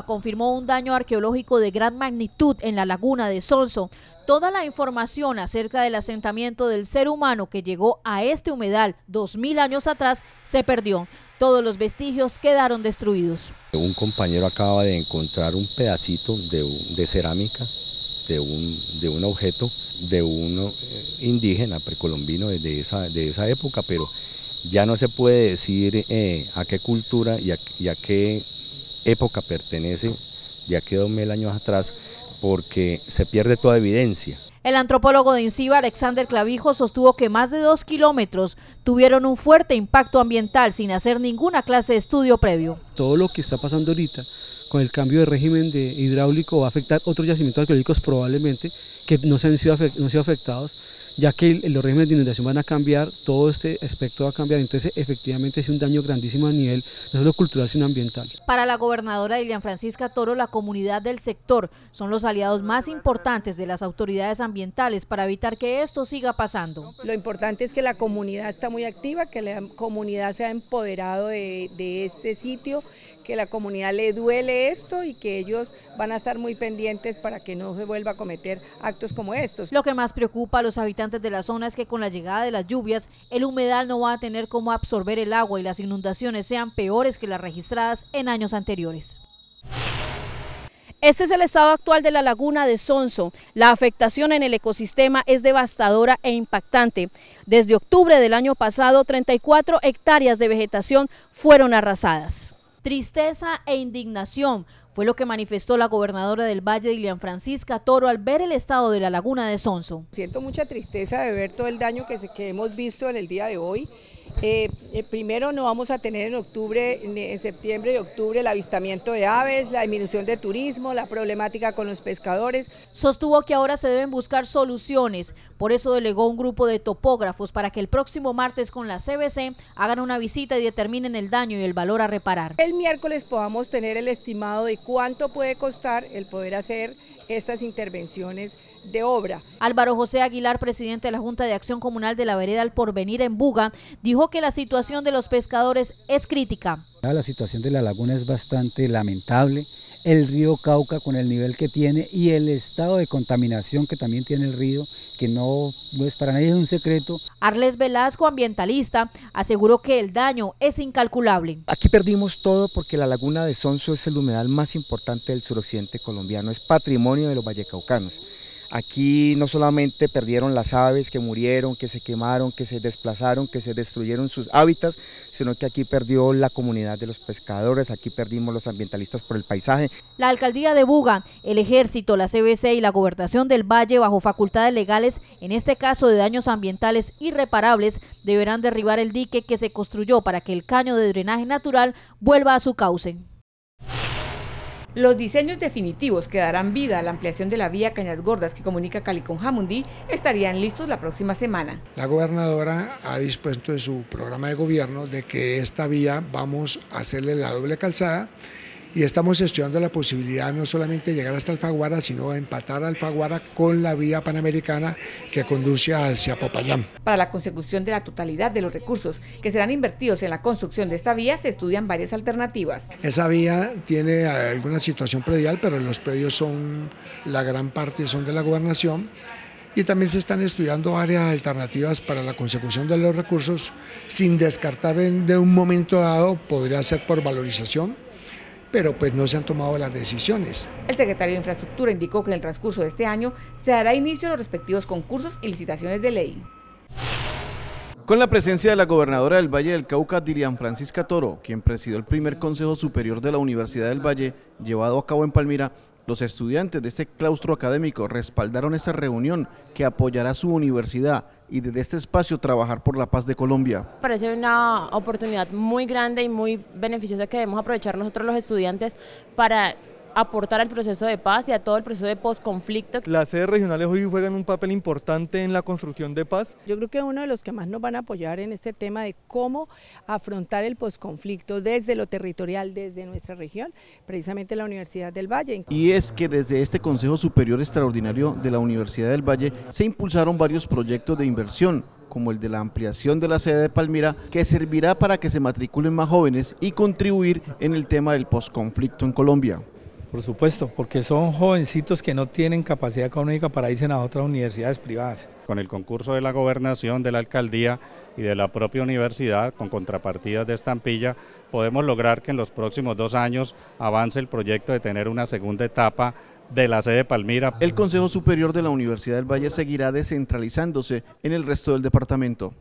confirmó un daño arqueológico de gran magnitud en la laguna de Sonso. Toda la información acerca del asentamiento del ser humano que llegó a este humedal dos mil años atrás se perdió. Todos los vestigios quedaron destruidos. Un compañero acaba de encontrar un pedacito de, cerámica de un, de un objeto de un eh, indígena precolombino de esa, de esa época, pero ya no se puede decir eh, a qué cultura y a, qué época pertenece de aquí a dos mil años atrás, porque se pierde toda evidencia. El antropólogo de Inciba, Alexander Clavijo, sostuvo que más de dos kilómetros tuvieron un fuerte impacto ambiental sin hacer ninguna clase de estudio previo. Todo lo que está pasando ahorita con el cambio de régimen de hidráulico va a afectar otros yacimientos arqueológicos probablemente que no se han sido, no han sido afectados, ya que los regímenes de inundación van a cambiar, todo este aspecto va a cambiar, entonces efectivamente es un daño grandísimo a nivel no solo cultural sino ambiental. Para la gobernadora Ilian Francisca Toro, la comunidad del sector son los aliados más importantes de las autoridades ambientales para evitar que esto siga pasando. Lo importante es que la comunidad está muy activa, que la comunidad se ha empoderado de, de este sitio, que la comunidad le duele esto y que ellos van a estar muy pendientes para que no se vuelva a cometer actos como estos. Lo que más preocupa a los habitantes de la zona es que con la llegada de las lluvias, el humedal no va a tener cómo absorber el agua y las inundaciones sean peores que las registradas en años anteriores. Este es el estado actual de la laguna de Sonso. La afectación en el ecosistema es devastadora e impactante. Desde octubre del año pasado, 34 hectáreas de vegetación fueron arrasadas. Tristeza e indignación fue lo que manifestó la gobernadora del Valle, Dilian Francisca Toro, al ver el estado de la laguna de Sonso. Siento mucha tristeza de ver todo el daño que hemos visto en el día de hoy. Eh, eh, primero no vamos a tener en octubre, en septiembre y octubre el avistamiento de aves, la disminución de turismo, la problemática con los pescadores. Sostuvo que ahora se deben buscar soluciones, por eso delegó un grupo de topógrafos para que el próximo martes con la CBC hagan una visita y determinen el daño y el valor a reparar. El miércoles podamos tener el estimado de cuánto puede costar el poder hacer estas intervenciones de obra. Álvaro José Aguilar, presidente de la Junta de Acción Comunal de la Vereda al Porvenir en Buga, dijo que la situación de los pescadores es crítica. La situación de la laguna es bastante lamentable el río Cauca con el nivel que tiene y el estado de contaminación que también tiene el río, que no, es para nadie es un secreto. Arles Velasco, ambientalista, aseguró que el daño es incalculable. Aquí perdimos todo porque la laguna de Sonso es el humedal más importante del suroccidente colombiano, es patrimonio de los vallecaucanos. Aquí no solamente perdieron las aves que murieron, que se quemaron, que se desplazaron, que se destruyeron sus hábitats, sino que aquí perdió la comunidad de los pescadores, aquí perdimos los ambientalistas por el paisaje. La alcaldía de Buga, el ejército, la CBC y la gobernación del Valle bajo facultades legales, en este caso de daños ambientales irreparables, deberán derribar el dique que se construyó para que el caño de drenaje natural vuelva a su cauce. Los diseños definitivos que darán vida a la ampliación de la vía Cañas Gordas que comunica Cali con Jamundí estarían listos la próxima semana. La gobernadora ha dispuesto en su programa de gobierno de que esta vía vamos a hacerle la doble calzada y estamos estudiando la posibilidad no solamente de llegar hasta Alfaguara, sino empatar Alfaguara con la vía panamericana que conduce hacia Popayán. Para la consecución de la totalidad de los recursos que serán invertidos en la construcción de esta vía, se estudian varias alternativas. Esa vía tiene alguna situación predial, pero los predios son, la gran parte son de la gobernación y también se están estudiando varias alternativas para la consecución de los recursos sin descartar de un momento dado, podría ser por valorización, pero pues no se han tomado las decisiones. El secretario de Infraestructura indicó que en el transcurso de este año se dará inicio a los respectivos concursos y licitaciones de ley. Con la presencia de la gobernadora del Valle del Cauca, Dirian Francisca Toro, quien presidió el primer Consejo Superior de la Universidad del Valle, llevado a cabo en Palmira, los estudiantes de este claustro académico respaldaron esta reunión que apoyará su universidad y desde este espacio trabajar por la paz de Colombia. Parece una oportunidad muy grande y muy beneficiosa que debemos aprovechar nosotros los estudiantes para aportar al proceso de paz y a todo el proceso de posconflicto. Las sedes regionales hoy juegan un papel importante en la construcción de paz. Yo creo que uno de los que más nos van a apoyar en este tema de cómo afrontar el posconflicto desde lo territorial, desde nuestra región, precisamente la Universidad del Valle. Y es que desde este Consejo Superior Extraordinario de la Universidad del Valle se impulsaron varios proyectos de inversión como el de la ampliación de la sede de Palmira, que servirá para que se matriculen más jóvenes y contribuir en el tema del posconflicto en Colombia. Por supuesto, porque son jovencitos que no tienen capacidad económica para irse a otras universidades privadas. Con el concurso de la gobernación, de la alcaldía y de la propia universidad, con contrapartidas de estampilla, podemos lograr que en los próximos dos años avance el proyecto de tener una segunda etapa de la sede Palmira. El Consejo Superior de la Universidad del Valle seguirá descentralizándose en el resto del departamento.